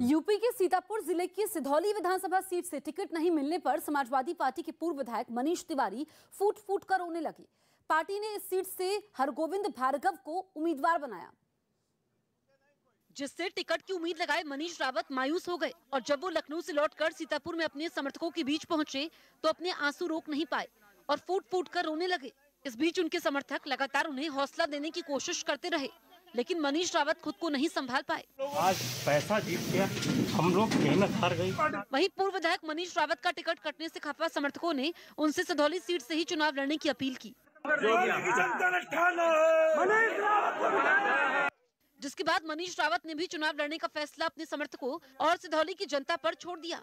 UP के सीतापुर ज़िले की सिधौली विधानसभा सीट से टिकट नहीं मिलने पर समाजवादी पार्टी के पूर्व विधायक मनीष तिवारी फूट फूट कर रोने लगे। पार्टी ने इस सीट से हरगोविंद भार्गव को उम्मीदवार बनाया। जिससे टिकट की उम्मीद लगाए मनीष रावत मायूस हो गए और जब वो लखनऊ से लौटकर सीतापुर में अपने समर्थकों के बीच पहुँचे तो अपने आँसू रोक नहीं पाए और फूट फूट कर रोने लगे। इस बीच उनके समर्थक लगातार उन्हें हौसला देने की कोशिश करते रहे। लेकिन मनीष रावत खुद को नहीं संभाल पाए। आज पैसा जीत गया हम लोग मेहनत हार गई। वहीं पूर्व विधायक मनीष रावत का टिकट कटने से खफा समर्थकों ने उनसे सधौली सीट से ही चुनाव लड़ने की अपील की। जिसके बाद मनीष रावत ने भी चुनाव लड़ने का फैसला अपने समर्थकों और सिधौली की जनता पर छोड़ दिया।